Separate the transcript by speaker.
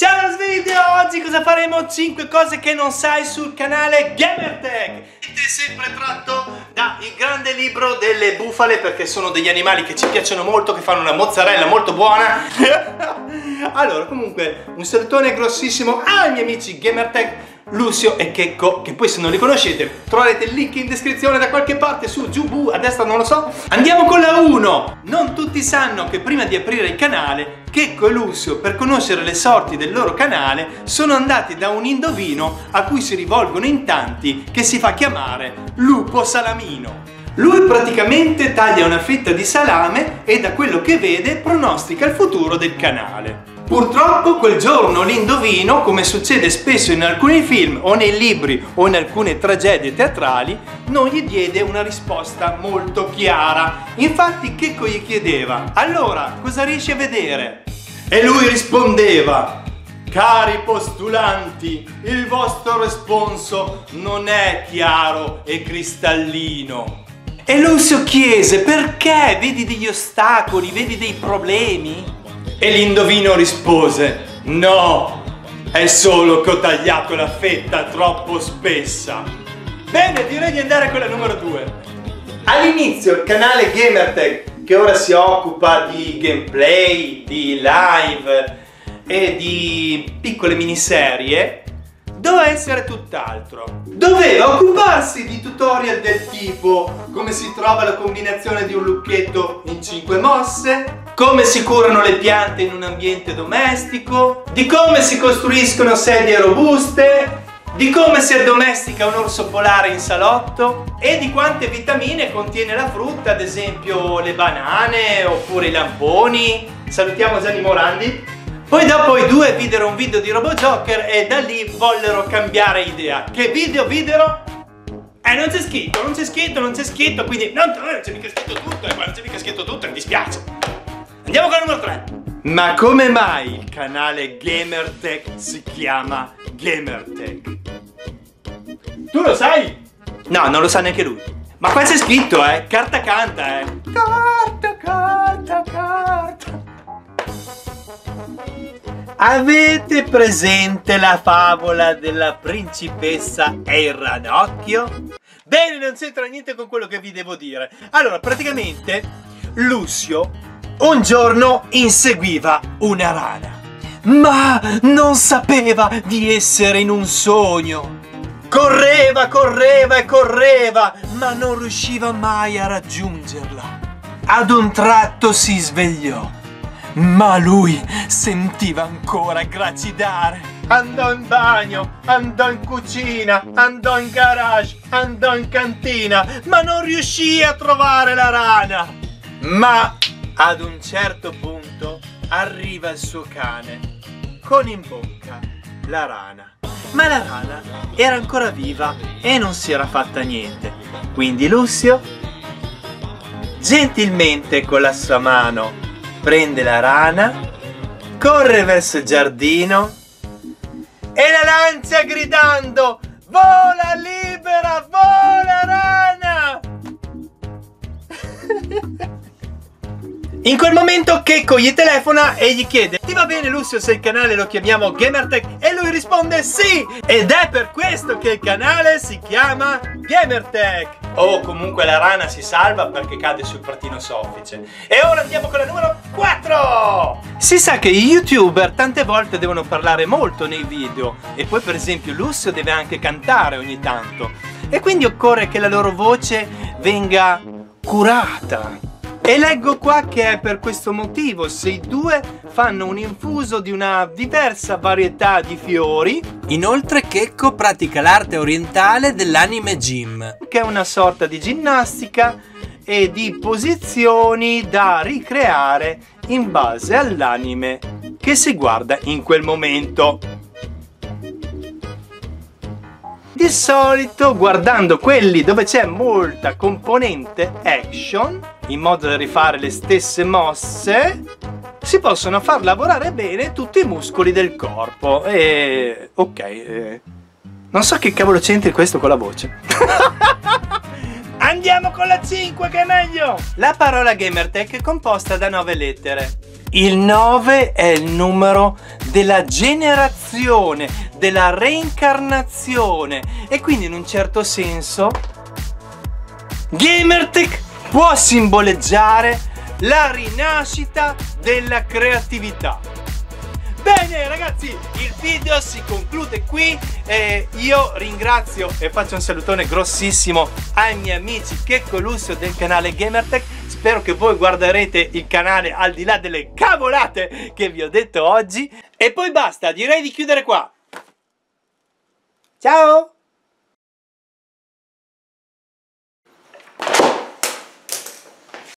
Speaker 1: Ciao Svideo! Oggi cosa faremo? 5 cose che non sai sul canale GamerTech È sempre tratto dal grande libro delle bufale perché sono degli animali che ci piacciono molto, che fanno una mozzarella molto buona Allora, comunque, un salutone grossissimo ai miei amici GamerTech Lucio e Checco, che poi se non li conoscete troverete il link in descrizione da qualche parte, su, giù, bu, a destra, non lo so. Andiamo con la 1! Non tutti sanno che prima di aprire il canale, Checco e Lucio, per conoscere le sorti del loro canale, sono andati da un indovino a cui si rivolgono in tanti, che si fa chiamare Lupo Salamino. Lui praticamente taglia una fetta di salame e da quello che vede pronostica il futuro del canale. Purtroppo quel giorno l'indovino, come succede spesso in alcuni film o nei libri o in alcune tragedie teatrali, non gli diede una risposta molto chiara. Infatti Checco gli chiedeva, allora cosa riesci a vedere? E lui rispondeva, Cari postulanti, il vostro responso non è chiaro e cristallino. E Lucio chiese, perché? Vedi degli ostacoli, vedi dei problemi? E l'indovino rispose, no, è solo che ho tagliato la fetta troppo spessa. Bene, direi di andare con la numero 2. All'inizio il canale Gamertech, che ora si occupa di gameplay, di live e di piccole miniserie, doveva essere tutt'altro. Doveva occuparsi di tutorial del tipo come si trova la combinazione di un lucchetto in 5 mosse, come si curano le piante in un ambiente domestico, di come si costruiscono sedie robuste, di come si addomestica un orso polare in salotto e di quante vitamine contiene la frutta, ad esempio le banane oppure i lamponi. Salutiamo Gianni Morandi. Poi dopo i due videro un video di Robo Joker e da lì vollero cambiare idea. Che video videro? Eh, non c'è scritto, non c'è scritto, non c'è scritto, quindi non, non c'è mica scritto tutto, eh, non c'è mica scritto tutto, mi dispiace. Andiamo con il numero 3. Ma come mai il canale Gamertech si chiama Gamertech? Tu lo sai? No, non lo sa neanche lui. Ma qua c'è scritto, eh, carta canta, eh. Carta, carta, carta. Avete presente la favola della principessa e il ranocchio? Bene, non c'entra niente con quello che vi devo dire. Allora, praticamente, Lucio un giorno inseguiva una rana, ma non sapeva di essere in un sogno. Correva, correva e correva, ma non riusciva mai a raggiungerla. Ad un tratto si svegliò ma lui sentiva ancora gracidare. Andò in bagno, andò in cucina, andò in garage, andò in cantina, ma non riuscì a trovare la rana. Ma ad un certo punto arriva il suo cane con in bocca la rana. Ma la rana era ancora viva e non si era fatta niente. Quindi Lucio, gentilmente con la sua mano prende la rana, corre verso il giardino e la lancia gridando Vola libera, vola rana! In quel momento Checco gli telefona e gli chiede Ti va bene Lucio se il canale lo chiamiamo Gamertech? E lui risponde sì! Ed è per questo che il canale si chiama Gamertech! O comunque la rana si salva perché cade sul pratino soffice. E ora andiamo con la numero 4! Si sa che i youtuber tante volte devono parlare molto nei video e poi per esempio Lucio deve anche cantare ogni tanto. E quindi occorre che la loro voce venga curata e leggo qua che è per questo motivo se i due fanno un infuso di una diversa varietà di fiori. Inoltre Checco pratica l'arte orientale dell'anime gym, che è una sorta di ginnastica e di posizioni da ricreare in base all'anime che si guarda in quel momento. Di solito guardando quelli dove c'è molta componente action, in modo da rifare le stesse mosse, si possono far lavorare bene tutti i muscoli del corpo. E... ok, eh... non so che cavolo c'entri questo con la voce. Andiamo con la 5 che è meglio! La parola Gamertech è composta da 9 lettere. Il 9 è il numero della generazione, della reincarnazione e quindi in un certo senso Gamertech può simboleggiare la rinascita della creatività. Bene ragazzi, il video si conclude qui e io ringrazio e faccio un salutone grossissimo ai miei amici Checco Lusso del canale Gamertech. Spero che voi guarderete il canale al di là delle cavolate che vi ho detto oggi. E poi basta, direi di chiudere qua. Ciao